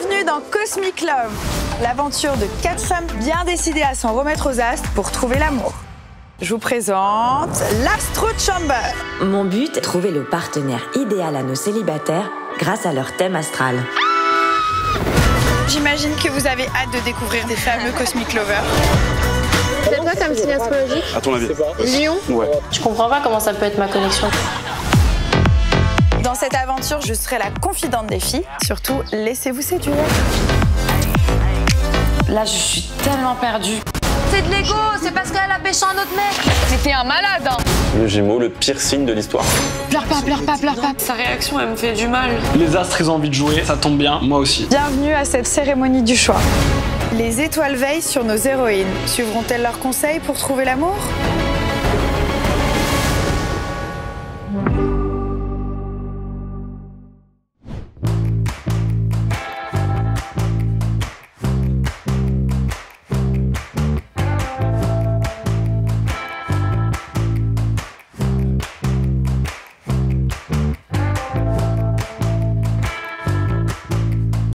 Bienvenue dans Cosmic Love, l'aventure de quatre femmes bien décidées à s'en remettre aux astres pour trouver l'amour. Je vous présente l'Astro Chamber. Mon but est de trouver le partenaire idéal à nos célibataires grâce à leur thème astral. J'imagine que vous avez hâte de découvrir des fameux Cosmic Lovers. C'est quoi comme signe astrologique À ton avis Lion Ouais. Je comprends pas comment ça peut être ma connexion. Dans cette aventure, je serai la confidente des filles. Surtout, laissez-vous séduire. Là, je suis tellement perdue. C'est de l'ego, c'est parce qu'elle a pêché un autre mec. C'était un malade, hein Le Gémeaux, le pire signe de l'histoire. Pleure pas, pleure pas, pleure pas. Sa réaction, elle me fait du mal. Les astres, ils ont envie de jouer, ça tombe bien, moi aussi. Bienvenue à cette cérémonie du choix. Les étoiles veillent sur nos héroïnes. Suivront-elles leurs conseils pour trouver l'amour?